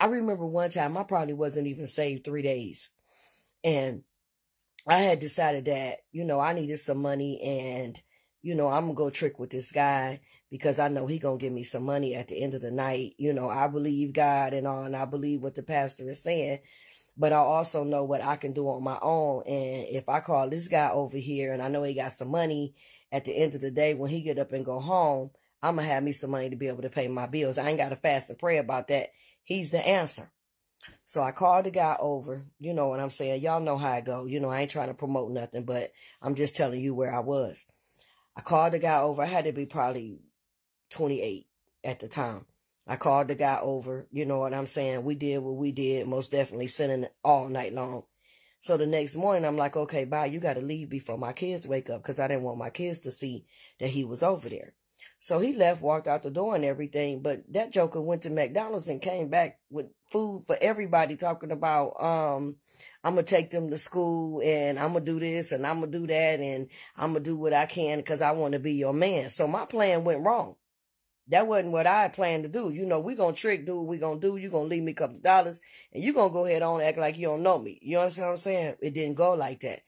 I remember one time I probably wasn't even saved three days. And I had decided that, you know, I needed some money and, you know, I'm gonna go trick with this guy because I know he gonna give me some money at the end of the night. You know, I believe God and all, and I believe what the pastor is saying, but I also know what I can do on my own. And if I call this guy over here and I know he got some money at the end of the day, when he get up and go home, I'm gonna have me some money to be able to pay my bills. I ain't got to fast and pray about that. He's the answer. So I called the guy over. You know what I'm saying? Y'all know how I go. You know, I ain't trying to promote nothing, but I'm just telling you where I was. I called the guy over. I had to be probably 28 at the time. I called the guy over. You know what I'm saying? We did what we did, most definitely sitting all night long. So the next morning, I'm like, okay, bye. You got to leave before my kids wake up because I didn't want my kids to see that he was over there. So he left, walked out the door and everything. But that joker went to McDonald's and came back with food for everybody talking about, um, I'm going to take them to school and I'm going to do this and I'm going to do that and I'm going to do what I can because I want to be your man. So my plan went wrong. That wasn't what I planned to do. You know, we going to trick, do what we going to do. you going to leave me a couple dollars and you going to go ahead on act like you don't know me. You understand what I'm saying? It didn't go like that.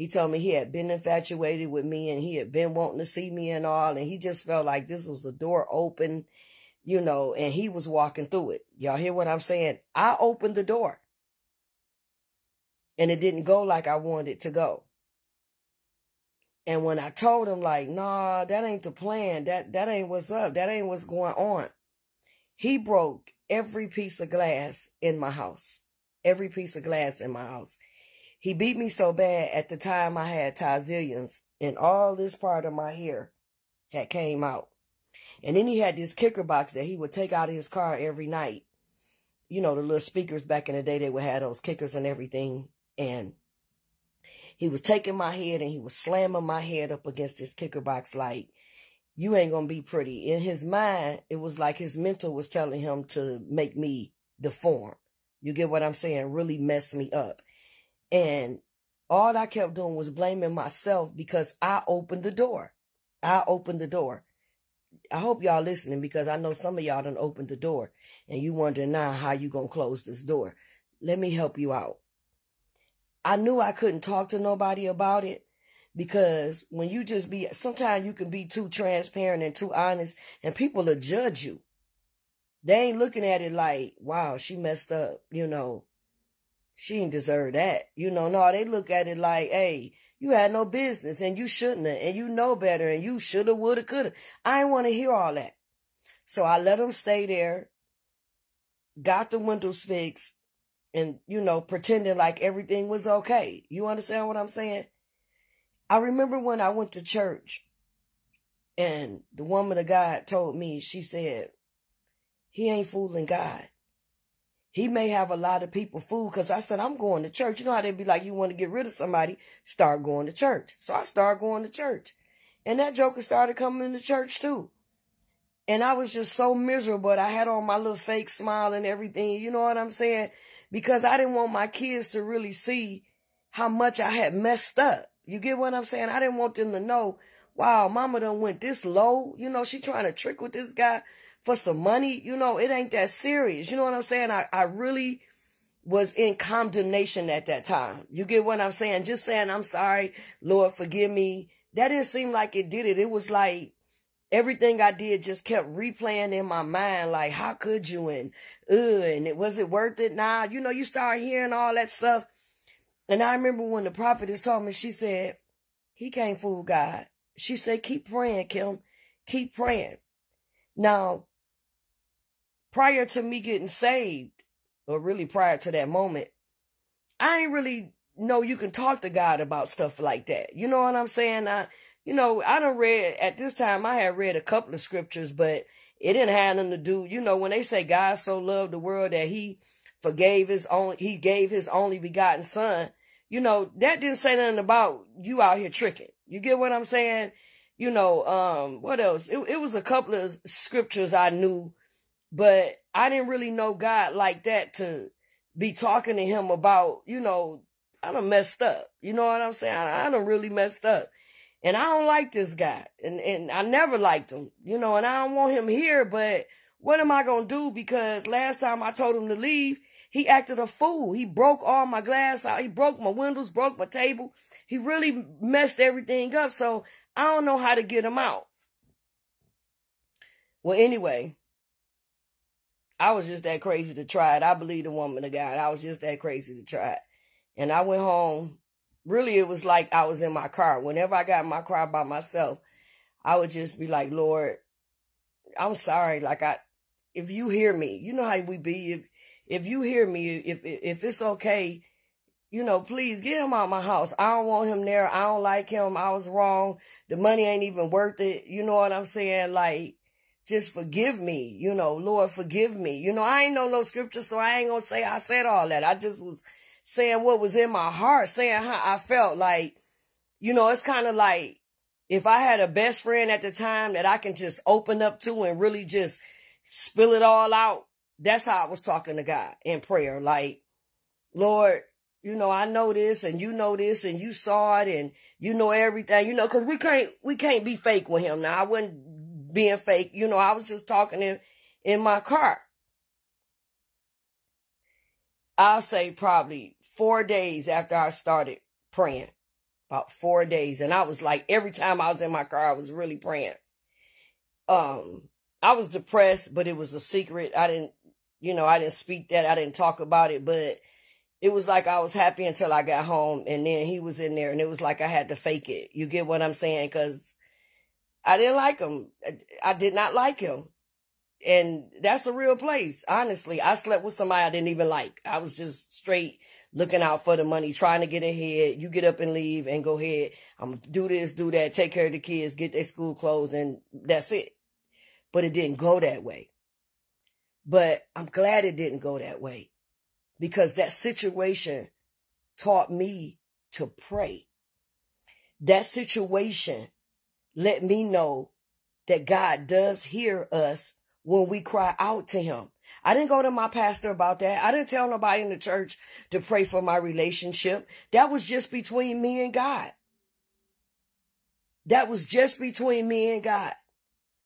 He told me he had been infatuated with me and he had been wanting to see me and all. And he just felt like this was a door open, you know, and he was walking through it. Y'all hear what I'm saying? I opened the door and it didn't go like I wanted it to go. And when I told him like, nah, that ain't the plan. That, that ain't what's up. That ain't what's going on. He broke every piece of glass in my house. Every piece of glass in my house. He beat me so bad at the time I had tazillions and all this part of my hair had came out. And then he had this kicker box that he would take out of his car every night. You know, the little speakers back in the day, they would have those kickers and everything. And he was taking my head and he was slamming my head up against this kicker box like, you ain't going to be pretty. In his mind, it was like his mental was telling him to make me deform. You get what I'm saying? Really mess me up. And all I kept doing was blaming myself because I opened the door. I opened the door. I hope y'all listening because I know some of y'all done opened the door and you wondering now how you gonna close this door. Let me help you out. I knew I couldn't talk to nobody about it because when you just be, sometimes you can be too transparent and too honest and people will judge you. They ain't looking at it like, wow, she messed up, you know she didn't deserve that. You know, no, they look at it like, hey, you had no business and you shouldn't have, and you know better and you shoulda, woulda, coulda. I didn't want to hear all that. So I let them stay there, got the windows fixed, and, you know, pretending like everything was okay. You understand what I'm saying? I remember when I went to church and the woman of God told me, she said, he ain't fooling God. He may have a lot of people fooled because I said, I'm going to church. You know how they'd be like, you want to get rid of somebody, start going to church. So I started going to church. And that joker started coming to church too. And I was just so miserable. But I had on my little fake smile and everything. You know what I'm saying? Because I didn't want my kids to really see how much I had messed up. You get what I'm saying? I didn't want them to know, wow, mama done went this low. You know, she trying to trick with this guy for some money, you know, it ain't that serious. You know what I'm saying? I, I really was in condemnation at that time. You get what I'm saying? Just saying, I'm sorry, Lord, forgive me. That didn't seem like it did it. It was like everything I did just kept replaying in my mind, like, how could you? And, uh, and it was it worth it now? You know, you start hearing all that stuff. And I remember when the prophetess told me, she said, he can't fool God. She said, keep praying, Kim. Keep praying. Now, prior to me getting saved, or really prior to that moment, I ain't really know you can talk to God about stuff like that. You know what I'm saying? I, you know, I don't read at this time. I had read a couple of scriptures, but it didn't have nothing to do. You know, when they say God so loved the world that He forgave His only, He gave His only begotten Son. You know, that didn't say nothing about you out here tricking. You get what I'm saying? You know, um, what else? It, it was a couple of scriptures I knew but I didn't really know God like that to be talking to him about, you know, I done messed up. You know what I'm saying? I, I done really messed up. And I don't like this guy. And, and I never liked him, you know, and I don't want him here, but what am I going to do? Because last time I told him to leave, he acted a fool. He broke all my glass out. He broke my windows, broke my table. He really messed everything up. So I don't know how to get him out. Well, anyway, I was just that crazy to try it. I believe the woman of God. I was just that crazy to try it. And I went home. Really, it was like I was in my car. Whenever I got in my car by myself, I would just be like, Lord, I'm sorry. Like I, if you hear me, you know how we be. If, if you hear me, if, if it's okay, you know, please get him out my house. I don't want him there. I don't like him. I was wrong. The money ain't even worth it. You know what I'm saying? Like, just forgive me, you know, Lord, forgive me. You know, I ain't know no scripture, so I ain't gonna say I said all that. I just was saying what was in my heart, saying how I felt like, you know, it's kind of like if I had a best friend at the time that I can just open up to and really just spill it all out. That's how I was talking to God in prayer. Like, Lord, you know, I know this and you know this and you saw it and you know everything, you know, cause we can't, we can't be fake with him. Now I wouldn't being fake. You know, I was just talking in, in my car. I'll say probably four days after I started praying, about four days. And I was like, every time I was in my car, I was really praying. Um, I was depressed, but it was a secret. I didn't, you know, I didn't speak that. I didn't talk about it, but it was like I was happy until I got home and then he was in there and it was like I had to fake it. You get what I'm saying? Cause I didn't like him. I did not like him. And that's a real place. Honestly, I slept with somebody I didn't even like. I was just straight looking out for the money, trying to get ahead. You get up and leave and go ahead. I'm do this, do that, take care of the kids, get their school clothes, and that's it. But it didn't go that way. But I'm glad it didn't go that way because that situation taught me to pray. That situation let me know that God does hear us when we cry out to him. I didn't go to my pastor about that. I didn't tell nobody in the church to pray for my relationship. That was just between me and God. That was just between me and God.